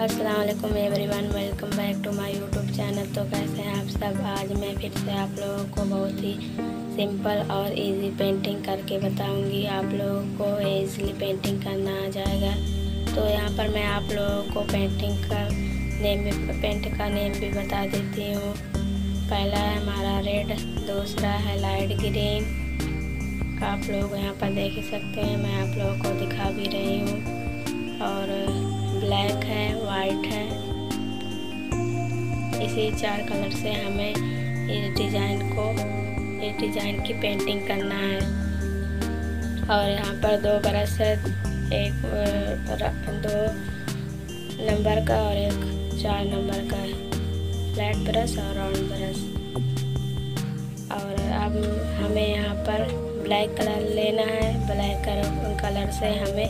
Aslam everyone welcome back to my YouTube channel. तो कैसे हैं आप सब? आज मैं फिर से आप लोगों को बहुत ही सिंपल और इजी पेंटिंग करके बताऊँगी। आप लोगों को ईज़िली पेंटिंग करना आ जाएगा। तो यहाँ पर मैं आप लोगों को पेंटिंग का नेम भी पेंट का नेम भी बता देती हूँ। पहला है हमारा रेड दूसरा है लाइट ग्रीन आप लोग यहाँ पर देख सकते हैं, मैं आप लोगों को दिखा भी रही हूँ। और ब्लैक है वाइट है। इसी चार कलर से हमें इस डिज़ाइन को, इस डिज़ाइन की पेंटिंग करना है। और यहाँ पर दो ब्रश है, एक दो नंबर का और एक चार नंबर का फ्लैट ब्रश और राउंड ब्रश और अब हमें यहाँ पर ब्लैक कलर लेना है, ब्लैक कलर से हमें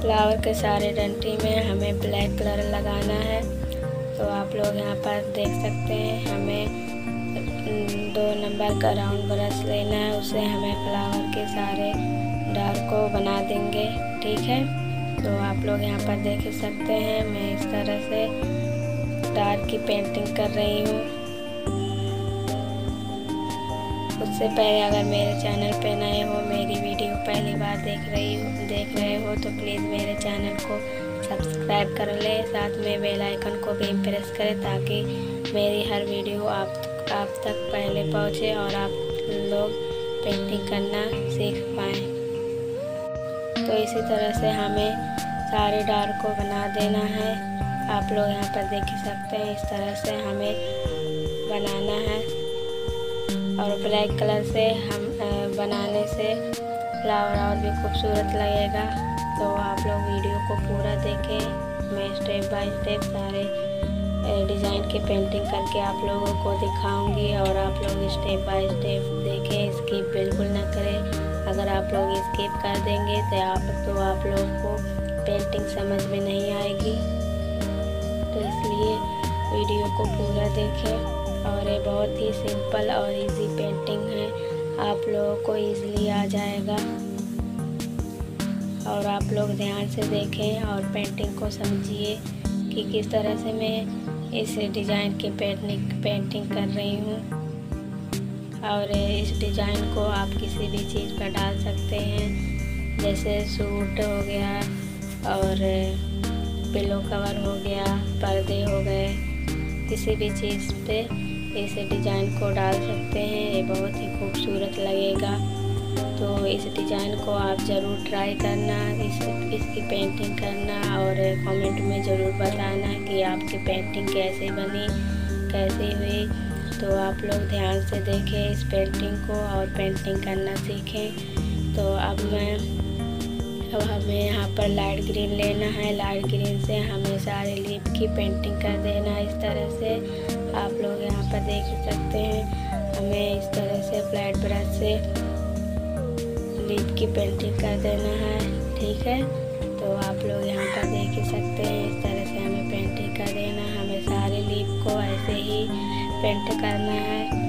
फ्लावर के सारे डंटी में हमें ब्लैक कलर लगाना है। तो आप लोग यहाँ पर देख सकते हैं, हमें दो नंबर का राउंड ब्रश लेना है, उसे हमें फ्लावर के सारे डार को बना देंगे, ठीक है? तो आप लोग यहाँ पर देख सकते हैं, मैं इस तरह से डार की पेंटिंग कर रही हूँ। उससे पहले अगर मेरे चैनल पे नए हो, मेरी वीडियो पहली बार देख रही हो, देख रहे हो तो प्लीज़ मेरे चैनल को सब्सक्राइब कर ले। साथ में बेल आइकन को भी प्रेस करें ताकि मेरी हर वीडियो आप आप तक पहले पहुँचे और आप लोग पेंटिंग करना सीख पाएँ। तो इसी तरह से हमें सारे डार को बना देना है। आप लोग यहाँ पर देख सकते हैं, इस तरह से हमें बनाना है। और ब्लैक कलर से हम बनाने से फ्लावर और भी खूबसूरत लगेगा। तो आप लोग वीडियो को पूरा देखें। मैं स्टेप बाय स्टेप सारे डिज़ाइन की पेंटिंग करके आप लोगों को दिखाऊँगी और आप लोग स्टेप बाय स्टेप देखें। स्किप बिल्कुल ना करें। अगर आप लोग स्किप कर देंगे तो आप तो आप लोगों को पेंटिंग समझ में नहीं आएगी। तो इसलिए वीडियो को पूरा देखें। और ये बहुत ही सिंपल और इजी पेंटिंग है। आप लोगों को इजीली आ जाएगा। और आप लोग ध्यान से देखें और पेंटिंग को समझिए कि किस तरह से मैं इस डिज़ाइन की पेंटिंग पेंटिंग कर रही हूँ। और इस डिज़ाइन को आप किसी भी चीज़ पर डाल सकते हैं, जैसे सूट हो गया और पिलो कवर हो गया, पर्दे हो गए, किसी भी चीज़ पे। इस डिज़ाइन को डाल सकते हैं, ये बहुत ही खूबसूरत लगेगा। तो इस डिज़ाइन को आप ज़रूर ट्राई करना, इस, इसकी पेंटिंग करना और कमेंट में ज़रूर बताना कि आपकी पेंटिंग कैसे बनी, कैसी हुई। तो आप लोग ध्यान से देखें इस पेंटिंग को और पेंटिंग करना सीखें। तो अब मैं, अब हमें यहाँ पर लाइट ग्रीन लेना है। लाइट ग्रीन से हमें सारे लीप की पेंटिंग कर देना इस तरह से। आप लोग यहाँ पर देख ही सकते हैं। हमें इस तरह से फ्लैट ब्रश से लीप की पेंटिंग कर देना है, ठीक है? तो आप लोग यहाँ पर देख ही सकते हैं, इस तरह से हमें पेंटिंग कर देना है। हमें सारे लीप को ऐसे ही पेंट करना है।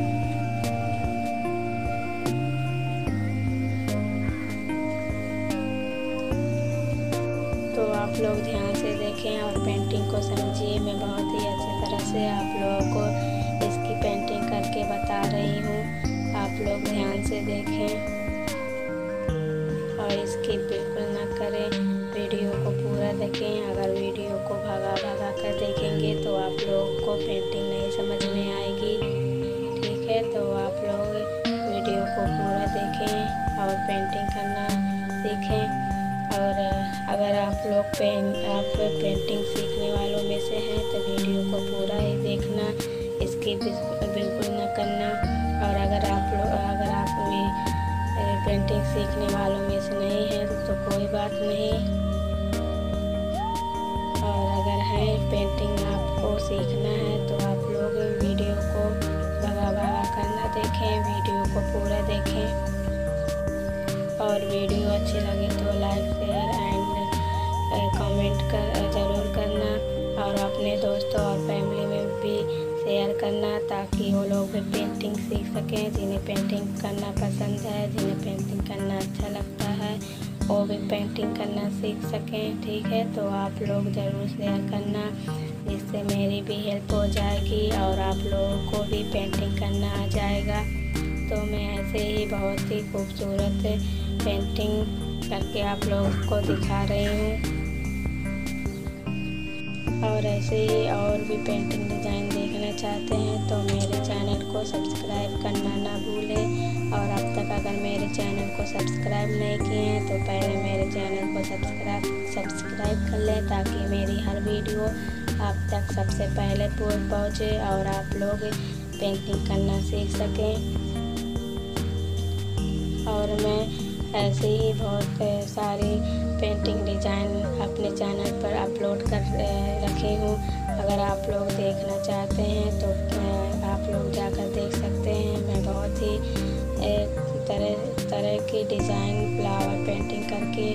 आप लोग ध्यान से देखें और पेंटिंग को समझिए। मैं बहुत ही अच्छी तरह से आप आप लोग ध्यान से देखें और इसकी बिल्कुल ना करें। वीडियो को पूरा देखें। अगर वीडियो को भगा भगा कर देखेंगे तो आप लोगों को पेंटिंग नहीं समझ में आएगी। ठीक है? तो आप लोग वीडियो को पूरा देखें और पेंटिंग करना सीखें। और अगर आप लोग पें आप पेंटिंग सीखने वालों में से हैं तो वीडियो को पूरा ही देखना। इसकी बिल्कुल न करना। और अगर आप लोग, अगर आप भी पेंटिंग सीखने वालों में से नहीं हैं तो कोई बात नहीं। और अगर है पेंटिंग आपको सीखना है तो आप लोग वीडियो को भगा भगा करना देखें, वीडियो को पूरा देखें। और वीडियो अच्छी लगे तो लाइक शेयर एंड कमेंट कर, ज़रूर ताकि वो लोग भी पेंटिंग सीख सकें, जिन्हें पेंटिंग करना पसंद है, जिन्हें पेंटिंग करना अच्छा लगता है, वो भी पेंटिंग करना सीख सकें, ठीक है? तो आप लोग ज़रूर शेयर करना, जिससे मेरी भी हेल्प हो जाएगी और आप लोगों को भी पेंटिंग करना आ जाएगा। तो मैं ऐसे ही बहुत ही खूबसूरत पेंटिंग करके आप लोगों को दिखा रही हूँ। और ऐसे ही और भी पेंटिंग डिज़ाइन देखना चाहते हैं तो मेरे चैनल को सब्सक्राइब करना ना भूलें। और अब तक अगर मेरे चैनल को सब्सक्राइब नहीं किए हैं तो पहले मेरे चैनल को सब्सक्राइब सब्सक्राइब कर लें, ताकि मेरी हर वीडियो आप तक सबसे पहले पहुँचे और आप लोग पेंटिंग करना सीख सकें। और मैं ऐसे ही बहुत सारी पेंटिंग डिज़ाइन अपने चैनल पर अपलोड कर रखी हूँ। अगर आप लोग देखना चाहते हैं तो आप लोग जाकर देख सकते हैं। मैं बहुत ही तरह तरह की डिज़ाइन फ्लावर पेंटिंग करके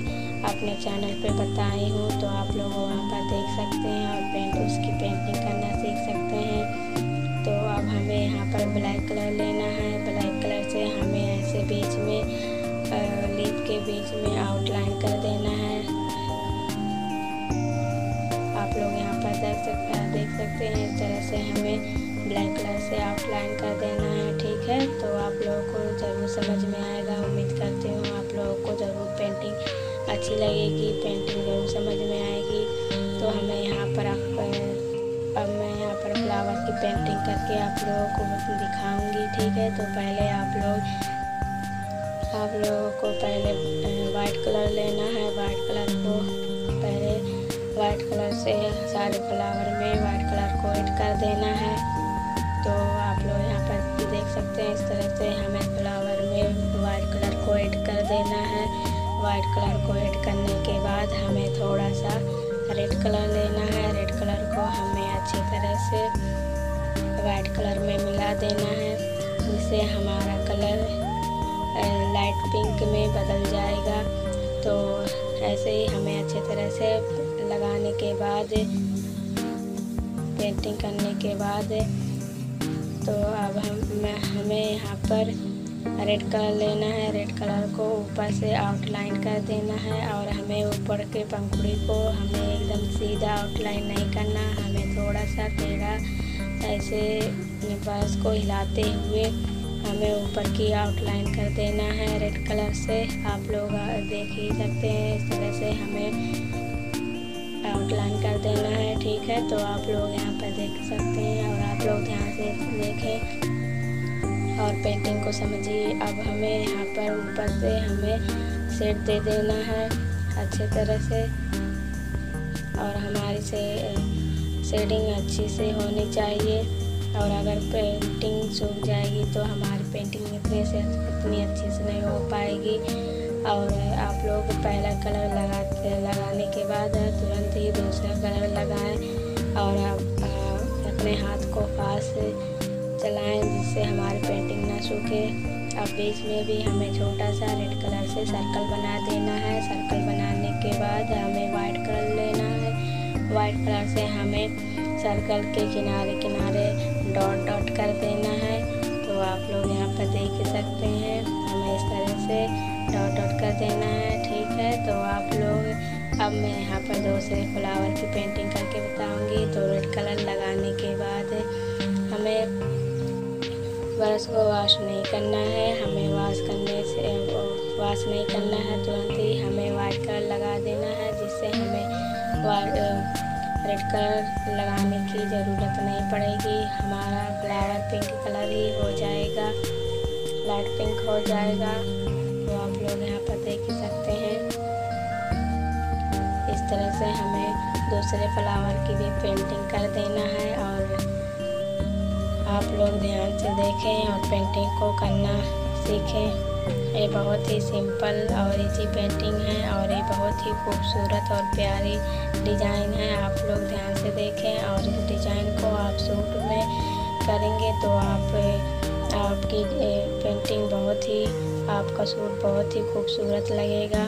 अपने चैनल पे बताई हूँ। तो आप लोग वहाँ पर देख सकते हैं और पेंट उसकी पेंटिंग करना बीच में आउटलाइन कर देना है। आप लोग यहाँ पर देख सकते हैं देख सकते हैं, इस तरह से हमें ब्लैक कलर से आउटलाइन कर देना है, ठीक है? तो आप लोगों को ज़रूर समझ में आएगा। उम्मीद करती हूँ आप लोगों को ज़रूर पेंटिंग अच्छी लगेगी पेंटिंग ज़रूर समझ में आएगी। तो हमें यहाँ पर आप, अब मैं यहाँ पर फ्लावर की पेंटिंग करके आप लोगों को दिखाऊँगी, ठीक है? तो पहले आप लोग आप लोगों को पहले वाइट कलर लेना है। वाइट कलर को पहले वाइट कलर से सारे फ्लावर में वाइट कलर को ऐड कर देना है। तो आप लोग यहाँ पर देख सकते हैं, इस तरह से हमें फ्लावर में वाइट कलर को ऐड कर देना है। वाइट कलर को ऐड करने के बाद हमें थोड़ा सा रेड कलर लेना है। रेड कलर को हमें अच्छी तरह से वाइट कलर में मिला देना है। जिससे हमारा कलर लाइट पिंक में बदल जाएगा। तो ऐसे ही हमें अच्छे तरह से लगाने के बाद पेंटिंग करने के बाद तो अब हम हमें यहाँ पर रेड कलर लेना है। रेड कलर को ऊपर से आउटलाइन कर देना है और हमें ऊपर के पंखुड़ी को हमें एकदम सीधा आउटलाइन नहीं करना। हमें थोड़ा सा टेढ़ा ऐसे बस को हिलाते हुए हमें ऊपर की आउटलाइन कर देना है रेड कलर से। आप लोग देख ही सकते हैं, इस तरह से हमें आउटलाइन कर देना है, ठीक है? तो आप लोग यहाँ पर देख सकते हैं और आप लोग ध्यान से देखें और पेंटिंग को समझिए। अब हमें यहाँ पर ऊपर से हमें सेट दे देना है, अच्छे तरह से। और हमारी से शेडिंग अच्छी से होनी चाहिए। और अगर पेंटिंग सूख जाएगी तो हमारी पेंटिंग इतने से इतनी अच्छी से नहीं हो पाएगी। और आप लोग पहला कलर लगा, लगाने के बाद तुरंत ही दूसरा कलर लगाएँ और आप अपने हाथ को पास चलाएँ जिससे हमारी पेंटिंग ना सूखे। अब बीच में भी हमें छोटा सा रेड कलर से सर्कल बना देना है। सर्कल बनाने के बाद हमें वाइट कलर लेना है। वाइट कलर से हमें सर्कल के किनारे किनारे डॉट डॉट कर देना है तो आप लोग यहाँ पर देख सकते हैं। हमें इस तरह से डॉट डॉट कर देना है, ठीक है? तो आप लोग, अब मैं यहाँ पर दूसरे फ्लावर की पेंटिंग करके बताऊँगी। तो रेड कलर लगाने के बाद हमें ब्रश को वॉश नहीं करना है। हमें वॉश करने से वॉश नहीं करना है, तुरंत ही हमें वाइट कलर लगा देना है, जिससे हमें रेड कलर लगाने की ज़रूरत नहीं पड़ेगी। हमारा फ्लावर पिंक कलर ही हो जाएगा। लाइट पिंक हो जाएगा। तो आप लोग यहाँ पर देख ही सकते हैं। इस तरह से हमें दूसरे फ्लावर की भी पेंटिंग कर देना है और आप लोग ध्यान से देखें और पेंटिंग को करना सीखें। ये बहुत ही सिंपल और इजी पेंटिंग है और ये बहुत ही खूबसूरत और प्यारी डिज़ाइन है, आप लोग ध्यान से देखें और इस डिज़ाइन को आप सूट में करेंगे तो आप, आपकी पेंटिंग बहुत ही, आपका सूट बहुत ही खूबसूरत लगेगा।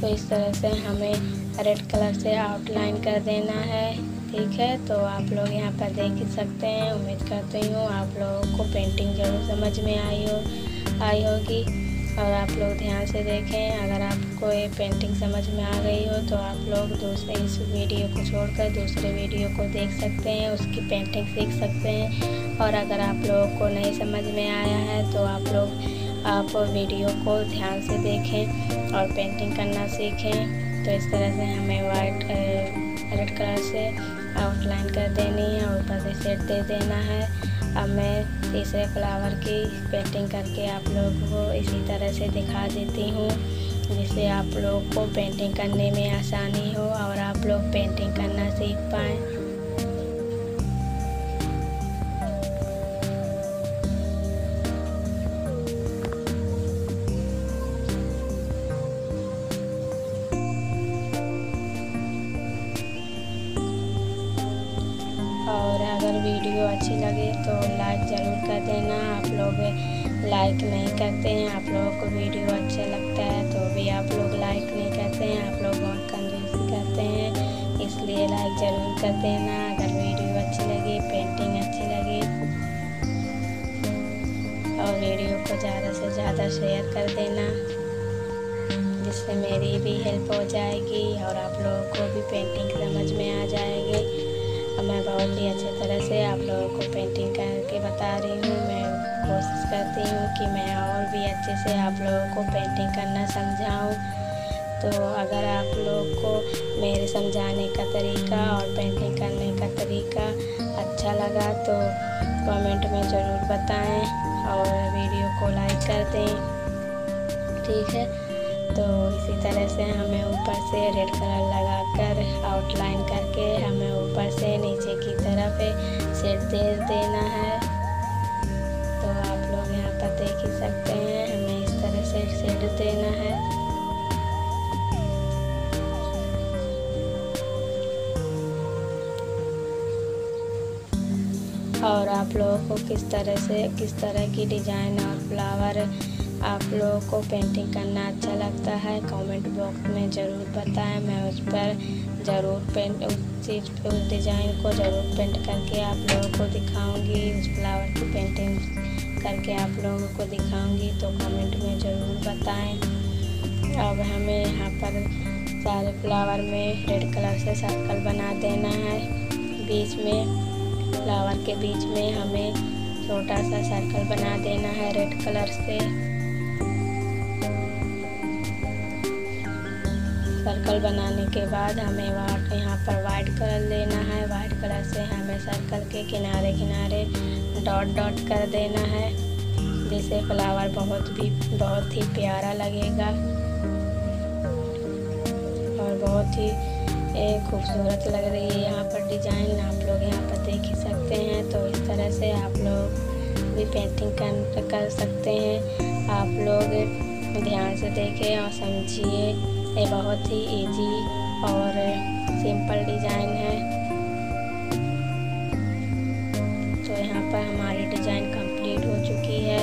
तो इस तरह से हमें रेड कलर से आउटलाइन कर देना है, ठीक है? तो आप लोग यहाँ पर देख सकते हैं, उम्मीद करती हूँ आप लोगों को पेंटिंग ज़रूर समझ में आई हो, आई होगी। आप लोग ध्यान से देखें। अगर आपको ये पेंटिंग समझ में आ गई हो तो आप लोग दूसरे इस वीडियो को छोड़कर दूसरे वीडियो को देख सकते हैं, उसकी पेंटिंग सीख सकते हैं। और अगर आप लोगों को नहीं समझ में आया है तो आप लोग, आप वीडियो को ध्यान से देखें और पेंटिंग करना सीखें। तो इस तरह से हमें वाइट रेड कलर से आउटलाइन कर देनी है और ऊपर से सेट दे देना है। अब मैं तीसरे फ्लावर की पेंटिंग करके आप लोगों को इसी तरह से दिखा देती हूँ, जिससे आप लोगों को पेंटिंग करने में आसानी हो और आप लोग पेंटिंग करना सीख पाएँ। वीडियो अच्छी लगे तो लाइक ज़रूर कर देना। आप लोग लाइक नहीं करते हैं, आप लोगों को वीडियो अच्छा लगता है तो भी आप लोग लाइक नहीं करते हैं, आप लोग बहुत कंजूसी करते हैं, इसलिए लाइक ज़रूर कर देना। अगर वीडियो अच्छी लगी पेंटिंग अच्छी लगी, और वीडियो को ज़्यादा से ज़्यादा शेयर कर देना, जिससे मेरी भी हेल्प हो जाएगी और आप लोगों को भी पेंटिंग समझ में आ जाएगी। मैं बहुत ही अच्छे तरह से आप लोगों को पेंटिंग करके बता रही हूँ। मैं कोशिश करती हूँ कि मैं और भी अच्छे से आप लोगों को पेंटिंग करना समझाऊँ। तो अगर आप लोग को मेरे समझाने का तरीका और पेंटिंग करने का तरीका अच्छा लगा तो कमेंट में ज़रूर बताएँ और वीडियो को लाइक कर दें। ठीक है? तो इसी तरह से हमें ऊपर से रेड कलर लगाकर आउटलाइन करके हमें ऊपर से नीचे की तरफ़ सेट दे देना है। तो आप लोग यहाँ पर देख ही सकते हैं, हमें इस तरह से सेट देना है। और आप लोगों को किस तरह से, किस तरह की डिज़ाइन और फ्लावर आप लोगों को पेंटिंग करना अच्छा लगता है कमेंट बॉक्स में ज़रूर बताएँ। मैं उस पर ज़रूर पेंट उस चीज़, उस डिज़ाइन को ज़रूर पेंट करके आप लोगों को दिखाऊँगी। उस फ्लावर की पेंटिंग करके आप लोगों को दिखाऊँगी तो कमेंट में ज़रूर बताएँ। अब हमें यहाँ पर सारे फ्लावर में रेड कलर से सर्कल बना देना है। बीच में फ्लावर के बीच में हमें छोटा सा सर्कल बना देना है रेड कलर से। सर्कल बनाने के बाद हमें वाट यहाँ पर वाइट कलर लेना है। वाइट कलर से हमें सर्कल के किनारे किनारे डॉट डॉट कर देना है। जिससे फ्लावर बहुत भी बहुत ही प्यारा लगेगा। और बहुत ही खूबसूरत लग रही है यहाँ पर डिज़ाइन आप लोग यहाँ पर देख ही सकते हैं। तो इस तरह से आप लोग भी पेंटिंग कर, कर सकते हैं। आप लोग ध्यान से देखें और समझिए। ये बहुत ही इजी और सिंपल डिज़ाइन है। तो यहाँ पर हमारी डिज़ाइन कंप्लीट हो चुकी है।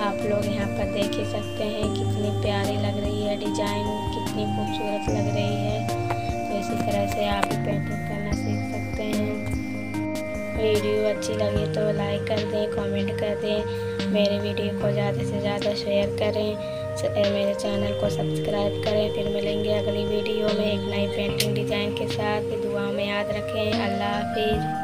आप लोग यहाँ पर देख ही सकते हैं कितनी प्यारी लग रही है डिज़ाइन कितनी खूबसूरत लग रही है। तो इसी तरह से आप भी पेंटिंग करना सीख सकते हैं। वीडियो अच्छी लगी तो लाइक कर दें कमेंट कर दें। मेरे वीडियो को ज़्यादा से ज़्यादा शेयर करें। मेरे चैनल को सब्सक्राइब करें। फिर मिलेंगे अगली वीडियो में एक नई पेंटिंग डिज़ाइन के साथ। दुआ में याद रखें। अल्लाह हाफिज़।